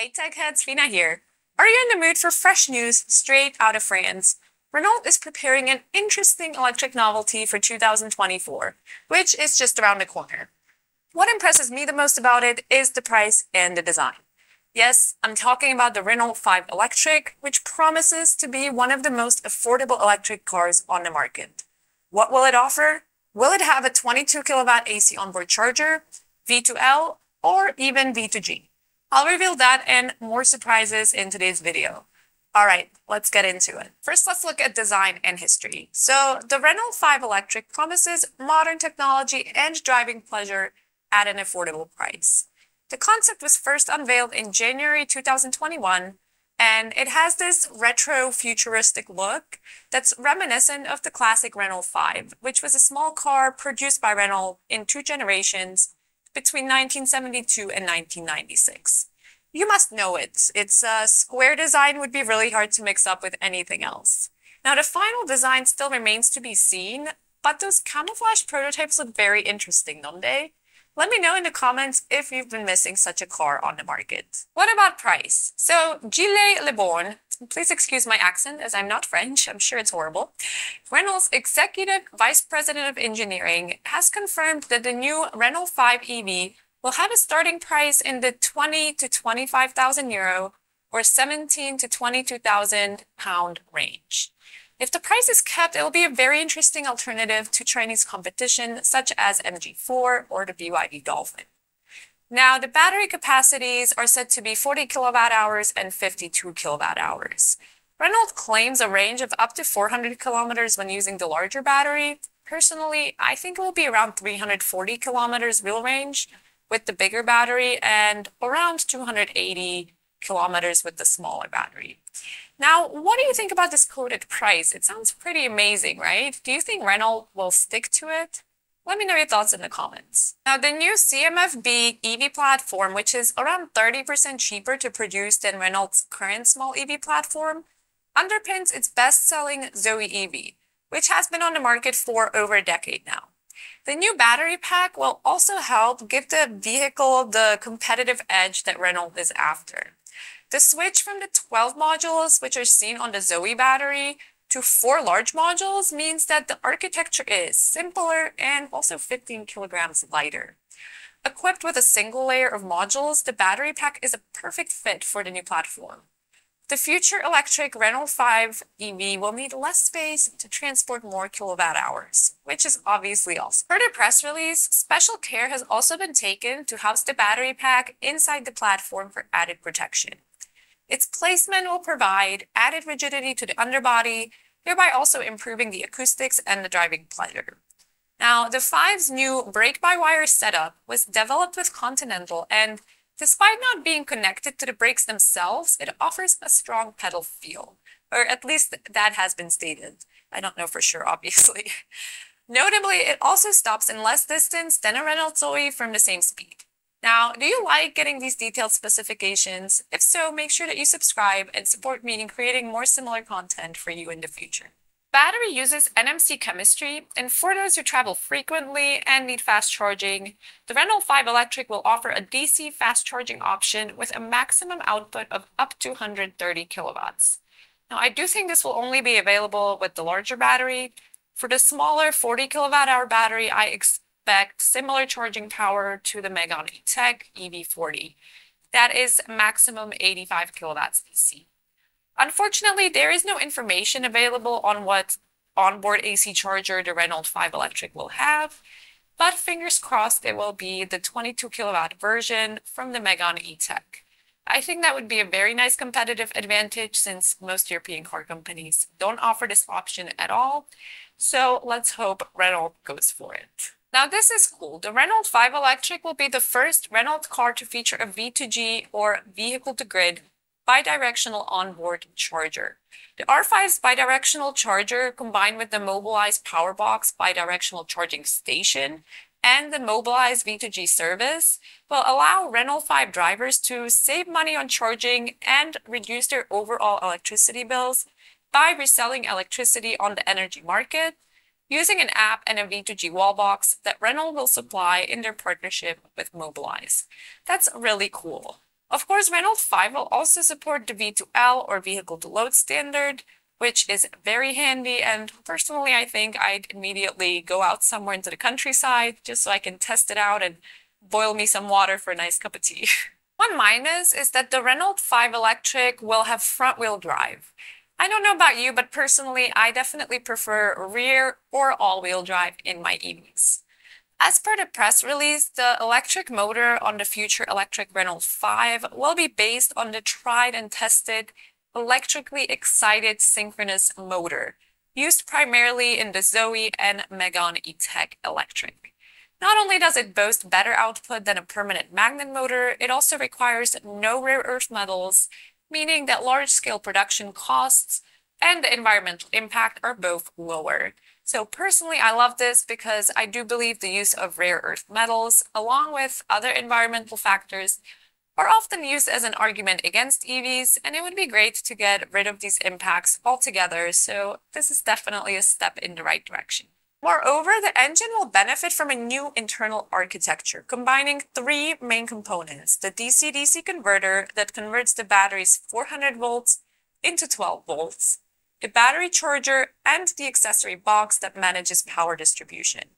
Hey tech heads, Fina here. Are you in the mood for fresh news straight out of France? Renault is preparing an interesting electric novelty for 2024, which is just around the corner. What impresses me the most about it is the price and the design. Yes, I'm talking about the Renault 5 Electric, which promises to be one of the most affordable electric cars on the market. What will it offer? Will it have a 22 kilowatt AC onboard charger, V2L, or even V2G? I'll reveal that and more surprises in today's video. All right, let's get into it. First, let's look at design and history. So the Renault 5 Electric promises modern technology and driving pleasure at an affordable price. The concept was first unveiled in January 2021, and it has this retro futuristic look that's reminiscent of the classic Renault 5, which was a small car produced by Renault in two generations between 1972 and 1996. You must know it. Its uh, square design would be really hard to mix up with anything else. Now, the final design still remains to be seen, but those camouflage prototypes look very interesting, don't they? Let me know in the comments if you've been missing such a car on the market. What about price? So, Gilles Le Borgne, please excuse my accent as I'm not French, I'm sure it's horrible. Renault's Executive Vice President of Engineering has confirmed that the new Renault 5 EV will have a starting price in the 20 to 25,000 euro or 17 to 22,000 pound range. If the price is kept, it will be a very interesting alternative to Chinese competition such as MG4 or the BYD Dolphin. Now, the battery capacities are said to be 40 kilowatt hours and 52 kilowatt hours. Renault claims a range of up to 400 kilometers when using the larger battery. Personally, I think it will be around 340 kilometers real range with the bigger battery and around 280 kilometers with the smaller battery. Now, what do you think about this quoted price? It sounds pretty amazing, right? Do you think Renault will stick to it? Let me know your thoughts in the comments. Now, the new CMF-B EV platform, which is around 30% cheaper to produce than Renault's current small EV platform, underpins its best-selling Zoe EV, which has been on the market for over a decade now. The new battery pack will also help give the vehicle the competitive edge that Renault is after. The switch from the 12 modules, which are seen on the Zoe battery, to four large modules means that the architecture is simpler and also 15 kilograms lighter. Equipped with a single layer of modules, the battery pack is a perfect fit for the new platform. The future electric Renault 5 EV will need less space to transport more kilowatt hours, which is obviously awesome. Per the press release, special care has also been taken to house the battery pack inside the platform for added protection. Its placement will provide added rigidity to the underbody, thereby also improving the acoustics and the driving pleasure. Now, the 5's new brake-by-wire setup was developed with Continental, and despite not being connected to the brakes themselves, it offers a strong pedal feel, or at least that has been stated. I don't know for sure, obviously. Notably, it also stops in less distance than a Renault Zoe from the same speed. Now, do you like getting these detailed specifications? If so, make sure that you subscribe and support me in creating more similar content for you in the future. Battery uses NMC chemistry, and for those who travel frequently and need fast charging, the Renault 5 Electric will offer a DC fast charging option with a maximum output of up to 130 kilowatts. Now, I do think this will only be available with the larger battery. For the smaller 40 kilowatt hour battery, I expect expect similar charging power to the Megane E-Tech EV40. That is maximum 85 kilowatts DC. Unfortunately, there is no information available on what onboard AC charger the Renault 5 Electric will have, but fingers crossed it will be the 22 kilowatt version from the Megane E-Tech. I think that would be a very nice competitive advantage since most European car companies don't offer this option at all. So let's hope Renault goes for it. Now this is cool. The Renault 5 Electric will be the first Renault car to feature a V2G or vehicle-to-grid bidirectional onboard charger. The R5's bidirectional charger combined with the Mobilize Powerbox bidirectional charging station and the Mobilize V2G service will allow Renault 5 drivers to save money on charging and reduce their overall electricity bills by reselling electricity on the energy market using an app and a V2G wallbox that Renault will supply in their partnership with Mobilize. That's really cool. Of course, Renault 5 will also support the V2L or vehicle to load standard, which is very handy. And personally, I think I'd immediately go out somewhere into the countryside just so I can test it out and boil me some water for a nice cup of tea. One minus is that the Renault 5 Electric will have front wheel drive. I don't know about you, but personally, I definitely prefer rear or all wheel drive in my EVs. As per the press release, the electric motor on the future electric Renault 5 will be based on the tried and tested electrically excited synchronous motor, used primarily in the Zoe and Megane E-Tech Electric. Not only does it boast better output than a permanent magnet motor, it also requires no rare earth metals, meaning that large-scale production costs and the environmental impact are both lower. So personally, I love this because I do believe the use of rare earth metals, along with other environmental factors, are often used as an argument against EVs, and it would be great to get rid of these impacts altogether. So this is definitely a step in the right direction. Moreover, the engine will benefit from a new internal architecture, combining three main components. The DC-DC converter that converts the battery's 400 volts into 12 volts, the battery charger, and the accessory box that manages power distribution.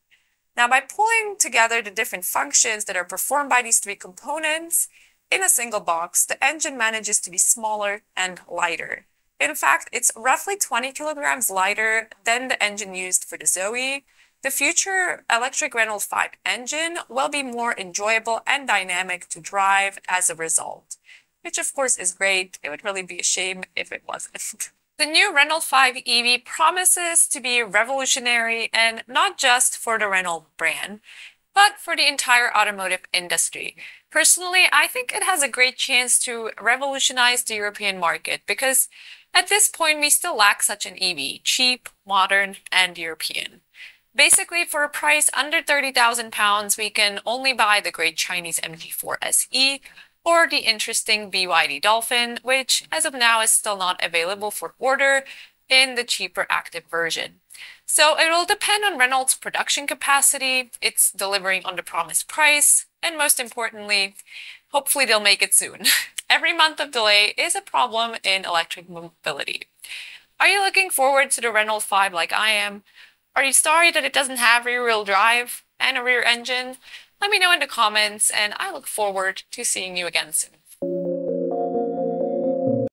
Now, by pulling together the different functions that are performed by these three components in a single box, the engine manages to be smaller and lighter. In fact, it's roughly 20 kilograms lighter than the engine used for the Zoe. The future electric Renault 5 engine will be more enjoyable and dynamic to drive as a result, which of course is great. It would really be a shame if it wasn't. The new Renault 5 EV promises to be revolutionary and not just for the Renault brand, but for the entire automotive industry. Personally, I think it has a great chance to revolutionize the European market because at this point we still lack such an EV, cheap, modern, and European. Basically, for a price under 30,000 pounds, we can only buy the great Chinese MG4 SE or the interesting BYD Dolphin, which as of now is still not available for order in the cheaper active version. So it will depend on Renault's production capacity, its delivering on the promised price, and most importantly, hopefully they'll make it soon. Every month of delay is a problem in electric mobility. Are you looking forward to the Renault 5 like I am? Are you sorry that it doesn't have rear-wheel drive and a rear engine? Let me know in the comments, and I look forward to seeing you again soon.